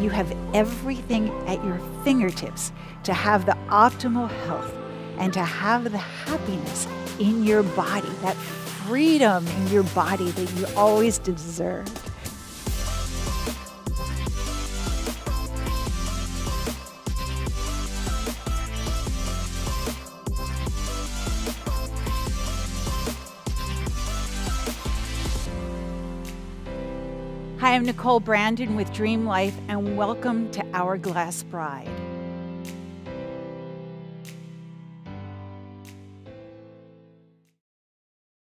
you have everything at your fingertips to have the optimal health and to have the happiness in your body, that freedom in your body that you always deserve. Hi, I'm Nicole Brandon with Dream Life, and welcome to Hourglass Bride.